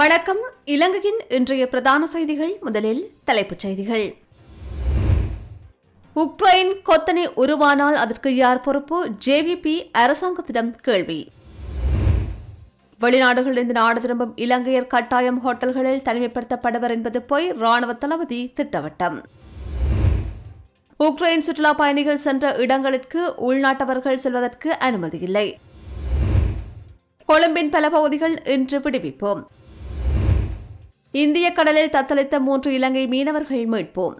வணக்கம். இலங்கையின் இன்றைய பிரதான செய்திகள். முதலில் தலைப்புச் செய்திகள். உக்ரைன் கொத்தனை உருவானால் அதற்கு யார் பொறுப்பு? ஜேவிபி அரசாங்கத்திடம் கேள்வி. வெளிநாடுகளிலிருந்து நாடு திரும்பும் இலங்கையர் கட்டாயம் ஹோட்டல்களில் தனிமைப்படுத்தப்படுவர் என்பது போய் ராணுவ தளபதி திட்டவட்டம். உக்ரைன் சுற்றுலா பயணிகள் சென்ற இடங்களுக்கு உள்நாட்டவர்கள் செல்வதற்கு அனுமதி இல்லை. கொழும்பின் பல பகுதிகள் இன்று விடுவிப்போம். இந்திய கடலில் தத்தளித்த மூன்று இலங்கை மீனவர்கள் மீட்போம்.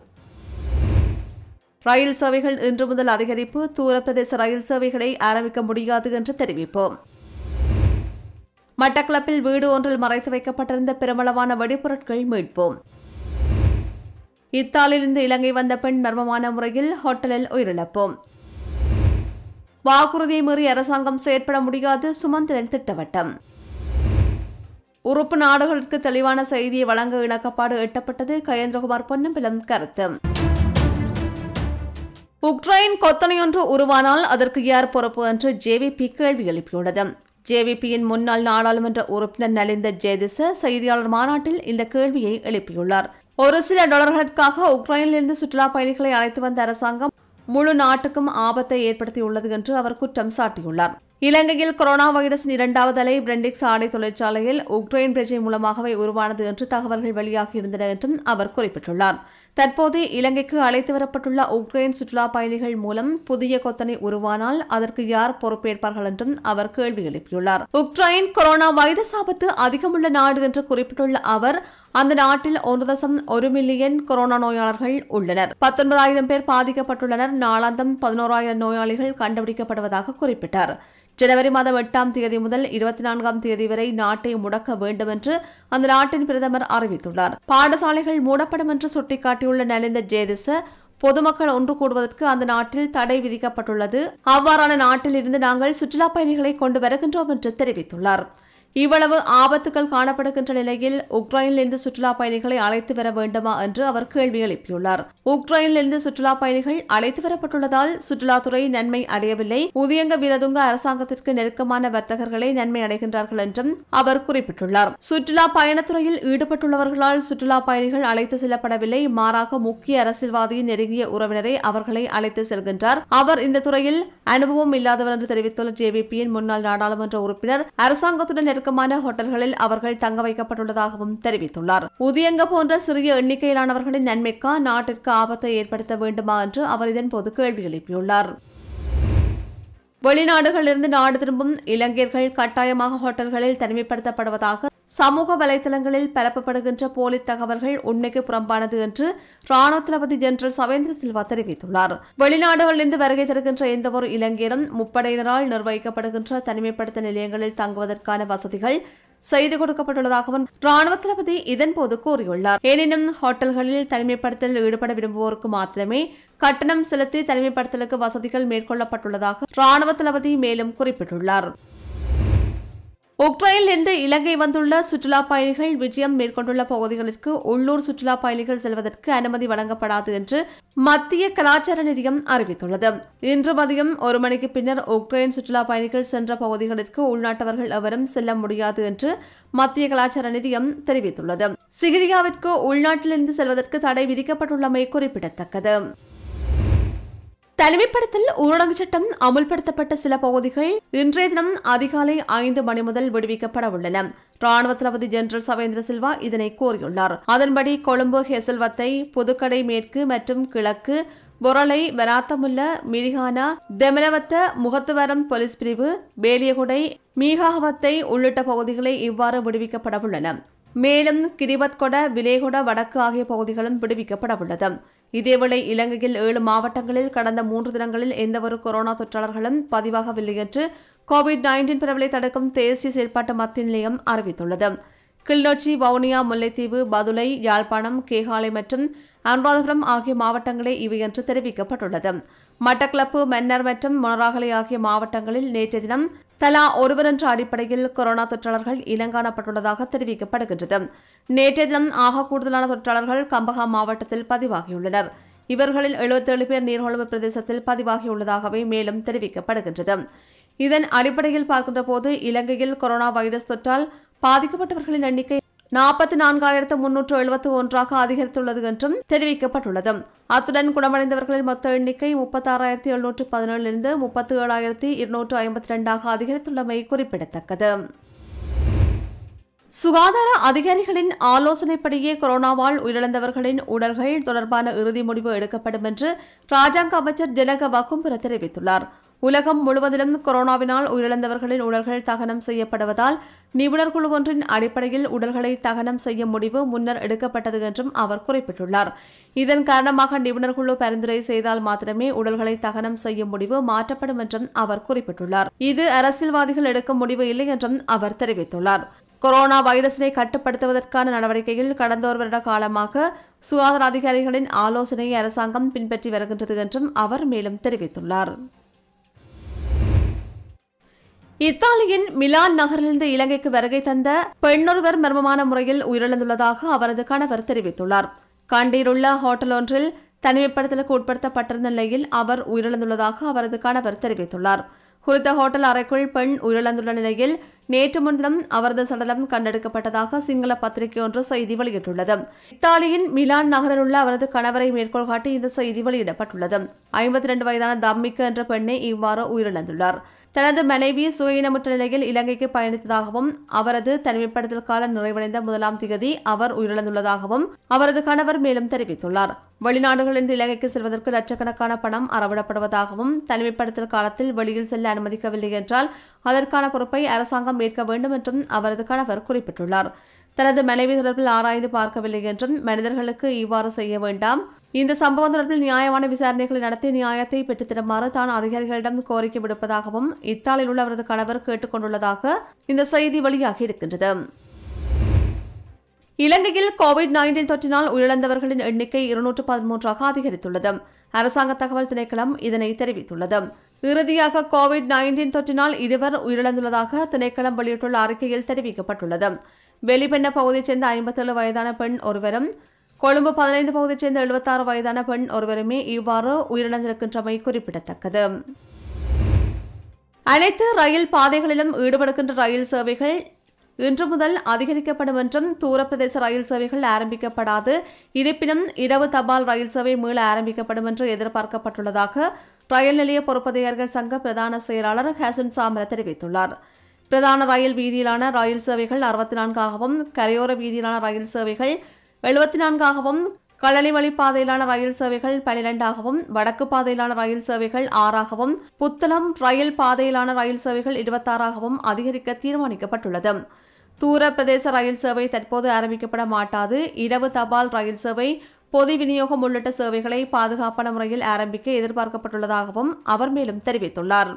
ரயில் சேவைகள் இன்று முதல் அதிகரிப்பு. தூரப்பிரதேச ரயில் சேவைகளை ஆரம்பிக்க முடியாது என்று தெரிவிப்போம். மட்டக்களப்பில் வீடு ஒன்றில் மறைத்து வைக்கப்பட்டிருந்த பெருமளவான வெடிபொருட்கள் மீட்போம். இத்தாலியிலிருந்து இலங்கை வந்த பெண் மர்மமான முறையில் ஹோட்டலில் உயிரிழப்போம். வாக்குறுதியை மீறி அரசாங்கம் செயற்பட முடியாது. சுமந்திரன் திட்டவட்டம். உறுப்பு நாடுகளுக்கு தெளிவான செய்தியை வழங்க இணக்கப்பாடு எட்டப்பட்டது. கயேந்திரகுமார் பொன்னம்பலம் கருத்து. உக்ரைன் கொத்தனையொன்று உருவானால் அதற்கு யார் பொறுப்பு என்று ஜேவிபி கேள்வி எழுப்பியுள்ளது. ஜேவிபியின் முன்னாள் நாடாளுமன்ற உறுப்பினர் நலிந்த ஜேதிச செய்தியாளர் மாநாட்டில் இந்த கேள்வியை எழுப்பியுள்ளார். ஒரு சில டாலர்களுக்காக உக்ரைனிலிருந்து சுற்றுலா பயணிகளை அழைத்து வந்த அரசாங்கம் முழு நாட்டுக்கும் ஆபத்தை ஏற்படுத்தியுள்ளது என்று அவர் குற்றம் சாட்டியுள்ளார். இலங்கையில் கொரோனா வைரஸின் இரண்டாவது அலை பிரெண்டிக்ஸ் ஆடை தொழிற்சாலையில் உக்ரைன் பிரஜை மூலமாகவே உருவானது என்று தகவல்கள் வெளியாகியிருந்தன என்றும் அவர் குறிப்பிட்டுள்ளார். தற்போது இலங்கைக்கு அழைத்து வரப்பட்டுள்ள உக்ரைன் சுற்றுலா பயணிகள் மூலம் புதிய கொத்தனை உருவானால் அதற்கு யார் பொறுப்பேற்பார்கள் என்றும் அவர் கேள்வி எழுப்பியுள்ளார். உக்ரைன் கொரோனா வைரஸ் ஆபத்து அதிகமுள்ள நாடு என்று குறிப்பிட்டுள்ள அவர் அந்த நாட்டில் ஒன்று தசம் ஒரு மில்லியன் கொரோனா நோயாளர்கள் உள்ளனர். பத்தொன்பதாயிரம் பேர் பாதிக்கப்பட்டுள்ளனர். நாளாந்தம் பதினோராயிரம் நோயாளிகள் கண்டுபிடிக்கப்படுவதாக குறிப்பிட்டார். ஜனவரி மாதம் எட்டாம் தேதி முதல் இருபத்தி நான்காம் தேதி வரை நாட்டை முடக்க வேண்டும் என்று அந்த நாட்டின் பிரதமர் அறிவித்துள்ளார். பாடசாலைகள் மூடப்படும் என்று சுட்டிக்காட்டி மாற்றியுள்ள நலிந்த ஜேதிச பொதுமக்கள் ஒன்று கூடுவதற்கு அந்த நாட்டில் தடை விதிக்கப்பட்டுள்ளது. அவ்வாறான நாட்டில் இருந்து நாங்கள் சுற்றுலா பயணிகளை கொண்டு வருகின்றோம் என்று தெரிவித்துள்ளார். இவ்வளவு ஆபத்துகள் காணப்படுகின்ற நிலையில் உக்ரைனிலிருந்து சுற்றுலா பயணிகளை அழைத்து வர வேண்டுமா என்று அவர் கேள்வி எழுப்பியுள்ளார். உக்ரைனிலிருந்து சுற்றுலா பயணிகள் அழைத்து வரப்பட்டுள்ளதால் சுற்றுலாத்துறை நன்மை அடையவில்லை. உதியங்க வீரதுங்க அரசாங்கத்திற்கு நெருக்கமான வர்த்தகர்களே நன்மை அடைகின்றார்கள் என்றும் அவர் குறிப்பிட்டுள்ளார். சுற்றுலா பயணத்துறையில் ஈடுபட்டுள்ளவர்களால் சுற்றுலா பயணிகள் அழைத்து செல்லப்படவில்லை. மாறாக முக்கிய அரசியல்வாதியின் நெருங்கிய உறவினரை அவர்களை அழைத்து செல்கின்றார். அவர் இந்த துறையில் அனுபவம் இல்லாதவர் என்று தெரிவித்துள்ள ஜேவிபியின் முன்னாள் நாடாளுமன்ற உறுப்பினர் அரசாங்கத்துடன் நெருக்கமான ஹோட்டல்களில் அவர்கள் தங்க வைக்கப்பட்டுள்ளதாகவும் தெரிவித்துள்ளார். உதியங்க போன்ற சிறிய எண்ணிக்கையிலானவர்களின் நன்மைக்கா நாட்டிற்கு ஆபத்தை ஏற்படுத்த வேண்டுமா என்று அவர் இதன்போது கேள்வி எழுப்பியுள்ளார். வெளிநாடுகளிலிருந்து நாடு திரும்பும் இலங்கையர்கள் கட்டாயமாக ஹோட்டல்களில் தனிமைப்படுத்தப்படுவதாக சமூக வலைதளங்களில் பரப்பப்படுகின்ற போலி தகவல்கள் உண்மைக்கு புறம்பானது என்று ராணுவ தளபதி ஜெனரல் சவேந்திர சில்வா தெரிவித்துள்ளார். வெளிநாடுகளிலிருந்து வருகை தருகின்ற எந்தவொரு இலங்கையரும் முப்படையினரால் நிர்வகிக்கப்படுகின்ற தனிமைப்படுத்த நிலையங்களில் தங்குவதற்கான வசதிகள் செய்து கொடுக்கப்பட்டுள்ளதாகவும் ராணுவ தளபதி இதன்போது கூறியுள்ளார். எனினும் ஹோட்டல்களில் தனிமைப்படுத்தலில் ஈடுபட விரும்புவோருக்கு மாத்திரமே கட்டணம் செலுத்தி தனிமைப்படுத்தலுக்கு வசதிகள் மேற்கொள்ளப்பட்டுள்ளதாக ராணுவ தளபதி மேலும் குறிப்பிட்டுள்ளார். உக்ரைனிலிருந்து இலங்கை வந்துள்ள சுற்றுலா பயணிகள் விஜயம் மேற்கொண்டுள்ள பகுதிகளுக்கு உள்ளூர் சுற்றுலா பயணிகள் செல்வதற்கு அனுமதி வழங்கப்படாது என்று மத்திய கலாச்சார நிதியம் அறிவித்துள்ளது. இன்று மதியம் ஒரு மணிக்கு பின்னர் உக்ரைன் சுற்றுலா பயணிகள் சென்ற பகுதிகளுக்கு உள்நாட்டவர்கள் எவரும் செல்ல முடியாது என்று மத்திய கலாச்சார நிதியம் தெரிவித்துள்ளது. சிகிரியாவிற்கு உள்நாட்டிலிருந்து செல்வதற்கு தடை விதிக்கப்பட்டுள்ளமை குறிப்பிடத்தக்கது. தனிமைப்படுத்தல் ஊரடங்கு சட்டம் அமுல்படுத்தப்பட்ட சில பகுதிகள் இன்றைய தினம் அதிகாலை ஐந்து மணி முதல் விடுவிக்கப்பட உள்ளன. ராணுவ தளபதி ஜெனரல் சவேந்திர சில்வா இதனை கூறியுள்ளார் அதன்படி கொழும்பு ஹெசல்வத்தை புதுக்கடை மேற்கு மற்றும் கிழக்கு பொரளை வராத்தமுல்ல மிரிகானா தெமலவத்த முகத்துவரம் போலீஸ் பிரிவு பேலியகுடை மீகாவத்தை உள்ளிட்ட பகுதிகளை இவ்வாறு விடுவிக்கப்பட உள்ளன. மேலும் கிரிவத்கொட விலேகொட வடக்கு ஆகிய பகுதிகளும் விடுவிக்கப்பட உள்ளது. இதேவேளை இலங்கையில் ஏழு மாவட்டங்களில் கடந்த மூன்று தினங்களில் எந்தவொரு கொரோனா தொற்றாளர்களும் பதிவாகவில்லை என்று கோவிட் நைன்டீன் பரவலை தடுக்கும் தேசிய செயற்பாட்டு மத்திய நிலையம் அறிவித்துள்ளது. கிளிநொச்சி வவுனியா முல்லைத்தீவு பதுளை யாழ்ப்பாணம் கேகாலை மற்றும் அனுராதபுரம் ஆகிய மாவட்டங்களே இவை என்று தெரிவிக்கப்பட்டுள்ளது. மட்டக்களப்பு மன்னர் மற்றும் மொனராகலை ஆகிய மாவட்டங்களில் நேற்றைய தினம் தலா ஒருவர் என்ற அடிப்படையில் கொரோனா தொற்றாளர்கள் இனங்காணப்பட்டுள்ளதாக தெரிவிக்கப்படுகின்றது. நேற்றைய தினம் ஆக கூடுதலான தொற்றாளர்கள் கம்பகா மாவட்டத்தில் பதிவாகியுள்ளனர். இவர்களில் 77 பேர் நீர்கொழும்பு பிரதேசத்தில் பதிவாகியுள்ளதாகவே மேலும் தெரிவிக்கப்படுகின்றது. இதன் அடிப்படையில் பார்க்கின்ற போது இலங்கையில் கொரோனா வைரஸ் தொற்றால் பாதிக்கப்பட்டவர்களின் எண்ணிக்கை நாற்பத்தி நான்காயிரத்து முன்னூற்று எழுபத்தி ஒன்றாக அதிகரித்துள்ளது என்றும் தெரிவிக்கப்பட்டுள்ளது. அத்துடன் குணமடைந்தவர்களின் மொத்த எண்ணிக்கை முப்பத்தாறாயிரத்தி எழுநூற்று பதினேழிலிருந்து முப்பத்தி ஏழாயிரத்தி இருநூற்று ஐம்பத்தி ரெண்டாக அதிகரித்துள்ளமை குறிப்பிடத்தக்கது. சுகாதார அதிகாரிகளின் ஆலோசனைப்படியே கொரோனாவால் உயிரிழந்தவர்களின் உடல்கள் தொடர்பான இறுதி முடிவு எடுக்கப்படும் என்று ராஜாங்க அமைச்சர் ஜனக வக்கும்புர தெரிவித்துள்ளார். உலகம் முழுவதிலும் கொரோனாவினால் உயிரிழந்தவர்களின் உடல்கள் தகனம் செய்யப்படுவதால் நிபுணர் குழு ஒன்றின் அடிப்படையில் உடல்களை தகனம் செய்யும் முடிவு முன்னர் எடுக்கப்பட்டது என்றும் அவர் குறிப்பிட்டுள்ளார். இதன் காரணமாக நிபுணர் குழு பரிந்துரை செய்தால் மாத்திரமே உடல்களை தகனம் செய்யும் முடிவு மாற்றப்படும் என்றும் அவர் குறிப்பிட்டுள்ளார். இது அரசியல்வாதிகள் எடுக்கும் முடிவு இல்லை என்றும் அவர் தெரிவித்துள்ளார். கொரோனா வைரஸினை கட்டுப்படுத்துவதற்கான நடவடிக்கையில் கடந்த ஒரு வருட காலமாக சுகாதார அதிகாரிகளின் ஆலோசனையை அரசாங்கம் பின்பற்றி வருகின்றது என்றும் அவர் மேலும் தெரிவித்துள்ளார். இத்தாலியின் மிலான் நகரிலிருந்து இலங்கைக்கு வருகை தந்த பெண்ணொருவர் மர்மமான முறையில் உயிரிழந்துள்ளதாக அவரது கணவர் தெரிவித்துள்ளார். கண்டியிலுள்ள ஹோட்டல் ஒன்றில் தனிமைப்படுத்தலுக்கு உட்படுத்தப்பட்டிருந்த நிலையில் அவர் உயிரிழந்துள்ளதாக அவரது கணவர் தெரிவித்துள்ளார். குறித்த ஹோட்டல் அறைக்குள் பெண் உயிரிழந்துள்ள நிலையில் நேற்று முன்தினம் அவரது சடலம் கண்டெடுக்கப்பட்டதாக சிங்கள பத்திரிகை ஒன்று செய்தி வெளியிட்டுள்ளது. இத்தாலியின் மிலான் நகரில் உள்ள அவரது கணவரை மேற்கோள் காட்டி இந்த செய்தி வெளியிடப்பட்டுள்ளது. ஐம்பத்தி இரண்டு வயதான தம்மிக்கு என்ற பெண்ணே இவ்வாறு உயிரிழந்துள்ளார். தனது மனைவி சுயநமுற்ற நிலையில் இலங்கைக்கு பயணித்ததாகவும் அவரது தனிமைப்படுத்தல் காலம் நிறைவடைந்த முதலாம் திகதி அவர் உயிரிழந்துள்ளதாகவும் அவரது கணவர் மேலும் தெரிவித்துள்ளார். வெளிநாடுகளிலிருந்து இலங்கைக்கு செல்வதற்கு லட்சக்கணக்கான பணம் அறவிடப்படுவதாகவும் தனிமைப்படுத்தல் காலத்தில் வெளியில் செல்ல அனுமதிக்கவில்லை என்றால் அதற்கான பொறுப்பை அரசாங்கம் ஏற்க வேண்டும் என்றும் அவரது கணவர் குறிப்பிட்டுள்ளார். தனது மனைவி தொடர்பில் ஆராய்ந்து பார்க்கவில்லை என்றும் மனிதர்களுக்கு இவ்வாறு செய்ய வேண்டாம். இந்த சம்பவம் தொடர்பில் நியாயமான விசாரணைகளை நடத்தி நியாயத்தை பெற்றுத்தருமாறு தான் அதிகாரிகளிடம் கோரிக்கை விடுப்பதாகவும் இத்தாலியில் உள்ள அவரது கணவர் கேட்டுக் கொண்டுள்ளதாக இந்த செய்தி வெளியாகி இருக்கின்றது. இலங்கையில் கோவிட் நைன்டீன் தொற்றினால் உயிரிழந்தவர்களின் எண்ணிக்கை இருநூற்று பதிமூன்றாக அதிகரித்துள்ளது. அரசாங்க தகவல் திணைக்களம் இதனை தெரிவித்துள்ளது. இறுதியாக கோவிட் நைன்டீன் தொற்றினால் இருவர் உயிரிழந்துள்ளதாக திணைக்களம் வெளியிட்டுள்ள அறிக்கையில் தெரிவிக்கப்பட்டுள்ளது. வெளிப்பெண்ண பகுதியைச் சேர்ந்த ஐம்பத்தேழு வயதான பெண் ஒருவரும் கொழும்பு பதினைந்து பகுதியைச் சேர்ந்த எழுபத்தாறு வயதான பெண் ஒருவருமே இவ்வாறு உயிரிழந்திருக்கின்றமை குறிப்பிடத்தக்கது. அனைத்து ரயில் பாதைகளிலும் ஈடுபடுகின்ற ரயில் சேவைகள் இன்று முதல் அதிகரிக்கப்படும் என்றும் தூரப்பிரதேச ரயில் சேவைகள் ஆரம்பிக்கப்படாது. இருப்பினும் இரவு தபால் ரயில் சேவை மீள ஆரம்பிக்கப்படும் என்று எதிர்பார்க்கப்பட்டுள்ளதாக ரயில் நிலைய பொறுப்பதிகாரிகள் சங்க பிரதான செயலாளர் ஹசன் சாமர தெரிவித்துள்ளார். பிரதான ரயில் வீதியிலான ரயில் சேவைகள் அறுபத்தி நான்காகவும் கரையோர வீதியிலான ரயில் சேவைகள் எழுபத்தி நான்காகவும் களனி வழி பாதையிலான ரயில் சேவைகள் பனிரெண்டாகவும் வடக்கு பாதையிலான ரயில் சேவைகள் ஆறாகவும் புத்தளம் ரயில் பாதையிலான ரயில் சேவைகள் இருபத்தாறாகவும் அதிகரிக்க தீர்மானிக்கப்பட்டுள்ளது. தூர பிரதேச ரயில் சேவை தற்போது ஆரம்பிக்கப்பட மாட்டாது. இரவு தபால் ரயில் சேவை பொது விநியோகம் உள்ளிட்ட சேவைகளை பாதுகாப்பான முறையில் ஆரம்பிக்க எதிர்பார்க்கப்பட்டுள்ளதாகவும் அவர் மேலும் தெரிவித்துள்ளார்.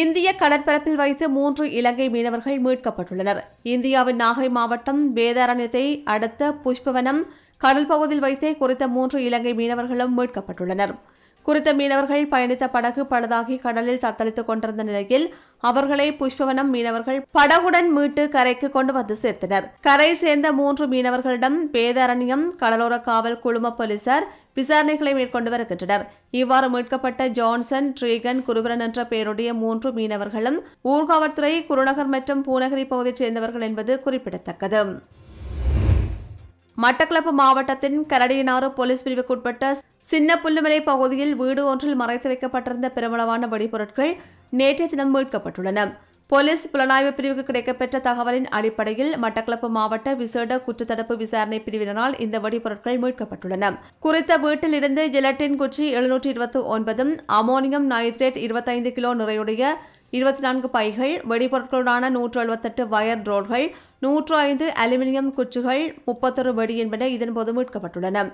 இந்திய கடற்பரப்பில் வைத்து மூன்று இலங்கை மீனவர்கள் மீட்கப்பட்டுள்ளனர். இந்தியாவின் நாகை மாவட்டம் வேதாரண்யத்தை அடுத்த புஷ்பவனம் கடல் பகுதியில் வைத்தே குறித்த மூன்று இலங்கை மீனவர்களும் மீட்கப்பட்டுள்ளனர். குறித்த மீனவர்கள் பயணித்த படகு பழுதாகி கடலில் தத்தளித்துக் கொண்டிருந்த நிலையில் அவர்களை புஷ்பவனம் மீனவர்கள் படகுடன் மீட்டு கரைக்கு கொண்டு வந்து சேர்த்தனர். கரை சேர்ந்த மூன்று மீனவர்களிடம் பேதரண்யம் கடலோர காவல் குழும போலீசார் விசாரணைகளை மேற்கொண்டு வருகின்றனர். இவ்வாறு மீட்கப்பட்ட ஜான்சன் ட்ரீகன் குருபரன் என்ற பெயருடைய மூன்று மீனவர்களும் ஊர்காவல்துறை குருநகர் மற்றும் பூநகரி பகுதியைச் சேர்ந்தவர்கள் என்பது குறிப்பிடத்தக்கது. மட்டக்களப்பு மாவட்டத்தின் கரடியனாறு போலீஸ் பிரிவுக்குட்பட்ட சின்ன புல்லுமலை பகுதியில் வீடு ஒன்றில் மறைத்து வைக்கப்பட்டிருந்த பெருமளவான வெடிபொருட்கள் நேற்றைய தினம் மீட்கப்பட்டுள்ளன. போலீஸ் புலனாய்வு பிரிவுக்கு கிடைக்கப்பெற்ற தகவலின் அடிப்படையில் மட்டக்களப்பு மாவட்ட விசேட குற்றத்தடுப்பு விசாரணை பிரிவினரால் இந்த வெடிபொருட்கள் மீட்கப்பட்டுள்ளன. குறித்த வீட்டில் இருந்து ஜெலட்டின் குச்சி எழுநூற்றி இருபத்தி ஒன்பதும் அமோனியம் நைட்ரேட் இருபத்தைந்து கிலோ நிறையுடைய இருபத்தி நான்கு பைகள் வெடிபொருட்களுடான நூற்று எழுபத்தெட்டு வயர் ரோல்கள் நூற்று ஐந்து அலுமினியம் குச்சுகள் முப்பத்தொரு வெடி என்பன இதன்போது மீட்கப்பட்டுள்ளன.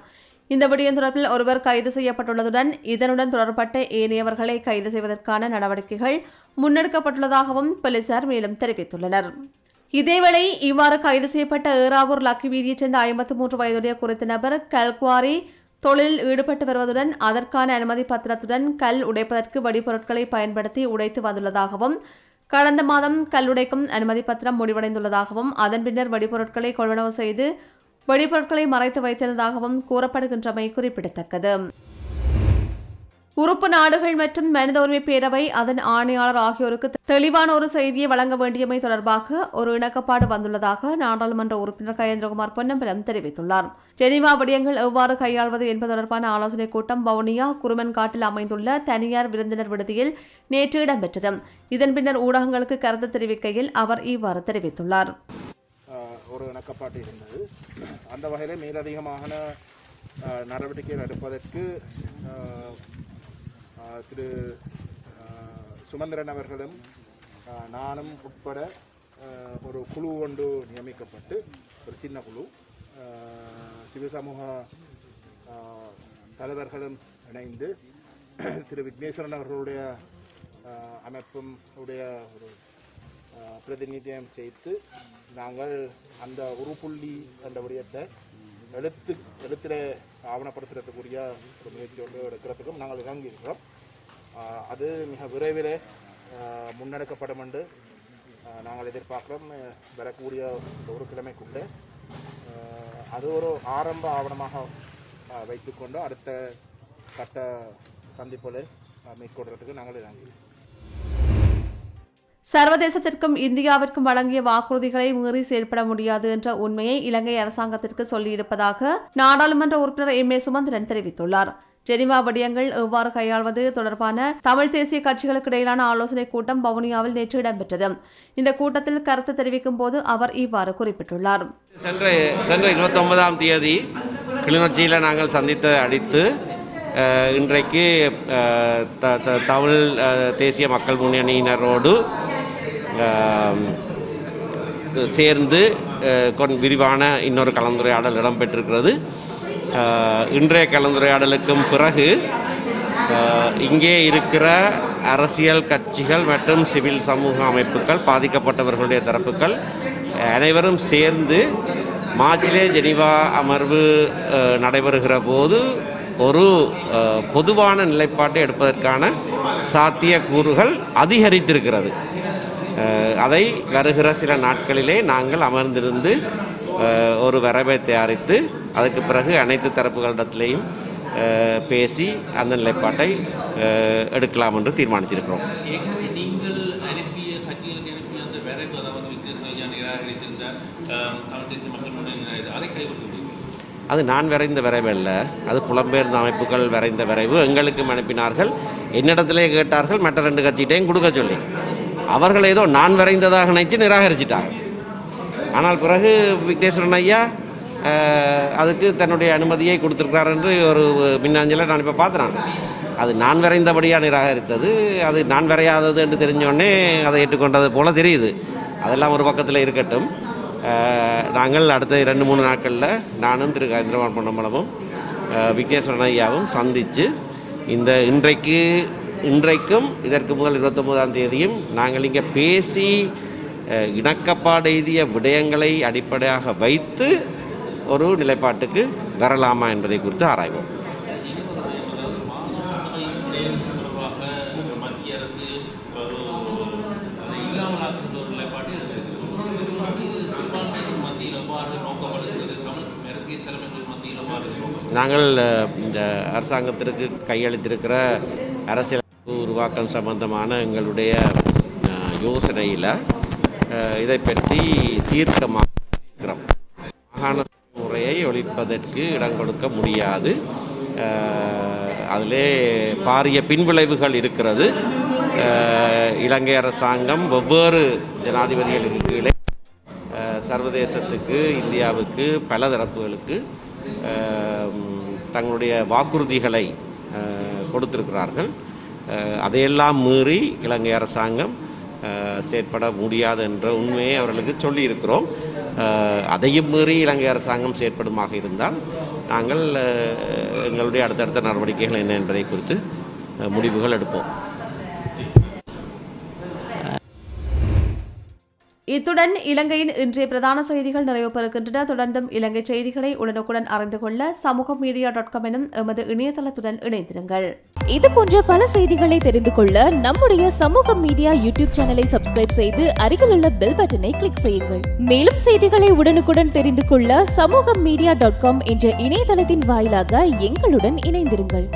இந்த விடயம் தொடர்பில் ஒருவர் கைது செய்யப்பட்டுள்ளதுடன் இதனுடன் தொடர்பட்ட ஏனையவர்களை கைது செய்வதற்கான நடவடிக்கைகள் முன்னெடுக்கப்பட்டுள்ளதாகவும் போலீசார் மேலும் தெரிவித்துள்ளனர். இதேவேளை இவ்வாறு கைது செய்யப்பட்ட ஏறாவூர் லக்கி வீதியைச் சேர்ந்த ஐம்பத்தி மூன்று வயதுடைய குறித்த நபர் கல்குவாரி தொழிலில் ஈடுபட்டு வருவதுடன் அதற்கான அனுமதி பத்திரத்துடன் கல் உடைப்பதற்கு வெடிபொருட்களை பயன்படுத்தி உடைத்து வந்துள்ளதாகவும் கடந்த மாதம் கல்லுடைக்கும் அனுமதி பத்திரம் முடிவடைந்துள்ளதாகவும் அதன் பின்னர் வெடிபொருட்களை கொள்வனவு செய்து வெடிபொருட்களை மறைத்து வைத்திருந்ததாகவும் கூறப்படுகின்றமை குறிப்பிடத்தக்கது. உறுப்பு நாடுகள் மற்றும் மனித உரிமை பேரவை அதன் ஆணையாளர் ஆகியோருக்கு தெளிவான ஒரு செய்தியை வழங்க வேண்டியமை தொடர்பாக ஒரு இணக்கப்பாடு வந்துள்ளதாக நாடாளுமன்ற உறுப்பினர் கயேந்திரகுமார் பொன்னம்பலம் தெரிவித்துள்ளார். ஜெனிவா விடயங்கள் எவ்வாறு கையாள்வது என்பது தொடர்பான ஆலோசனைக் கூட்டம் வவுனியா குருமன்காட்டில் அமைந்துள்ள தனியார் விருந்தினர் விடுதியில் நேற்று இடம்பெற்றது. இதன் பின்னர் ஊடகங்களுக்கு கருத்து தெரிவிக்கையில் அவர் இவ்வாறு தெரிவித்துள்ளார். ஒரு இணக்கப்பாட்டு இருந்தது. அந்த வகையில் மேலதிகமான நடவடிக்கைகள் எடுப்பதற்கு திரு சுமந்திரன் அவர்களும் நானும் உட்பட ஒரு குழு ஒன்று நியமிக்கப்பட்டு ஒரு சின்ன குழு ஆஹ், சிவில் சமூக தலைவர்களும் இணைந்து திரு விக்னேஸ்வரன் அவர்களுடைய அமைப்பும் உடைய ஒரு பிரதிநிதியம் செய்து நாங்கள் அந்த உருப்புள்ளி என்ற விடயத்தை எழுத்து எழுத்தில் ஆவணப்படுத்துறதுக்குரிய ஒரு முயற்சி ஒன்று எடுக்கிறதுக்கும் நாங்கள் இறங்கியிருக்கிறோம். அது மிக விரைவில் முன்னெடுக்கப்படும் என்று நாங்கள் எதிர்பார்க்குறோம். வரக்கூடிய இந்த ஒரு கிழமைக்குள்ளே அது ஒரு ஆரம்ப ஆவணமாக வைத்துக்கொண்டு அடுத்த கட்ட சந்திப்புகளை மேற்கொள்றதுக்கு நாங்கள் இறங்கியிருக்கிறோம். சர்வதேசத்திற்கும் இந்தியாவிற்கும் வழங்கிய வாக்குறுதிகளை மீறி செயல்பட முடியாது என்ற உண்மையை இலங்கை அரசாங்கத்திற்கு சொல்லியிருப்பதாக நாடாளுமன்ற உறுப்பினர் எம் ஏ சுமந்திரன் தெரிவித்துள்ளார். ஜெனிவா படியங்கள் எவ்வாறு கையாள்வது தொடர்பான தமிழ் தேசிய கட்சிகளுக்கு இடையிலான ஆலோசனைக் கூட்டம் வவுனியாவில் நேற்று இடம்பெற்றது. இந்த கூட்டத்தில் கருத்து தெரிவிக்கும் போது அவர் இவ்வாறு குறிப்பிட்டுள்ளார். சென்ற சென்ற இருபத்தொன்பதாம் தேதி கிளிநொச்சியில் நாங்கள் சந்தித்த அடித்து இன்றைக்கு த- த- தமிழ் அஹ், தேசிய மக்கள் முன்னணியினரோடு சேர்ந்து கொண்- விரிவான இன்னொரு கலந்துரையாடல் இடம்பெற்றிருக்கிறது. இன்றைய கலந்துரையாடலுக்கும் பிறகு இங்கே இருக்கிற அரசியல் கட்சிகள் மற்றும் சிவில் சமூக அமைப்புகள் பாதிக்கப்பட்டவர்களுடைய தரப்புகள் அனைவரும் சேர்ந்து மார்ச்சிலே ஜெனிவா அமர்வு நடைபெறுகிற போது ஒரு பொதுவான நிலைப்பாட்டை எடுப்பதற்கான சாத்திய கூறுகள் அதிகரித்திருக்கிறது. அதை வருகிற சில நாட்களிலே நாங்கள் அமர்ந்திருந்து ஒரு வரைவை தயாரித்து அதுக்கு பிறகு அனைத்து தரப்புகளிடத்திலேயும் பேசி அந்த நிலைப்பாட்டை எடுக்கலாம் என்று தீர்மானித்திருக்கிறோம். அது நான் வரைந்த வரைவு அல்ல. அது புலம்பெயர்ந்த அமைப்புகள் வரைந்த வரைவு. எங்களுக்கும் அனுப்பினார்கள். என்னிடத்திலே கேட்டார்கள். மற்ற ரெண்டு கட்சிகிட்டையும் கொடுக்க சொல்லி. அவர்கள் ஏதோ நான் வரைந்ததாக நினைச்சு நிராகரிச்சிட்டாங்க. ஆனால் பிறகு விக்னேஸ்வரன் ஐயா அதுக்கு தன்னுடைய அனுமதியை கொடுத்துருக்கிறார் என்று ஒரு மின்னஞ்சலை நான் இப்போ பார்த்துறேன். அது நான் வரைந்தபடியாக நிராகரித்தது அது நான் வரையாதது என்று தெரிஞ்சோடனே அதை ஏற்றுக்கொண்டது போல தெரியுது. அதெல்லாம் ஒரு பக்கத்தில் இருக்கட்டும். நாங்கள் அடுத்த ரெண்டு மூணு நாட்களில் நானும் திரு கதிரவான் பொன்னம்பலமும் விக்னேஸ்வரன் ஐயாவும் சந்தித்து இந்த இன்றைக்கு இன்றைக்கும் இதற்கு முதல் இருபத்தொம்போதாம் தேதியும் நாங்கள் இங்கே பேசி இணக்கப்பாடு எழுதிய விடயங்களை அடிப்படையாக வைத்து ஒரு நிலைப்பாட்டுக்கு வரலாமா என்பதை குறித்து ஆராய்வோம். நாங்கள் இந்த அரசாங்கத்திற்கு கையளித்திருக்கிற அரசியல் உருவாக்கம் சம்பந்தமான எங்களுடைய யோசனையில் இதை பற்றி தீர்க்கமாக இருக்கிறோம். மாகாண முறையை ஒழிப்பதற்கு இடம் கொடுக்க முடியாது. அதிலே பாரிய பின்விளைவுகள் இருக்கிறது. இலங்கை அரசாங்கம் வெவ்வேறு ஜனாதிபதிகளுக்கு கீழே சர்வதேசத்துக்கு இந்தியாவுக்கு பல தரப்புகளுக்கு தங்களுடைய வாக்குறுதிகளை கொடுத்திருக்கிறார்கள். அதையெல்லாம் மீறி இலங்கை அரசாங்கம் செயற்பட முடியாது என்ற உண்மையை அவர்களுக்கு சொல்லியிருக்கிறோம். அதையும் மீறி இலங்கை அரசாங்கம் செயற்படுமாக இருந்தால் நாங்கள் எங்களுடைய அடுத்தடுத்த நடவடிக்கைகள் என்ன என்பதை குறித்து முடிவுகள் எடுப்போம். இத்துடன் இலங்கையின் இன்றைய பிரதான செய்திகள் நிறைவு பெறுகின்றன. தொடர்ந்தும் இலங்கை செய்திகளை உடனுக்குடன் அறிந்து கொள்ள சமூக மீடியா டாட் காம் எனும் எமது இணையதளத்துடன் இணைந்திருங்கள். இது போன்ற பல செய்திகளை தெரிந்து கொள்ள நம்முடைய சமூக மீடியா யூடியூப் சேனலை சப்ஸ்கிரைப் செய்து அருகில் உள்ள பெல் பட்டனை கிளிக் செய்யுங்கள். மேலும் செய்திகளை உடனுக்குடன் தெரிந்து கொள்ள சமூக மீடியா டாட் காம் என்ற இணையதளத்தின் வாயிலாக எங்களுடன் இணைந்திருங்கள்.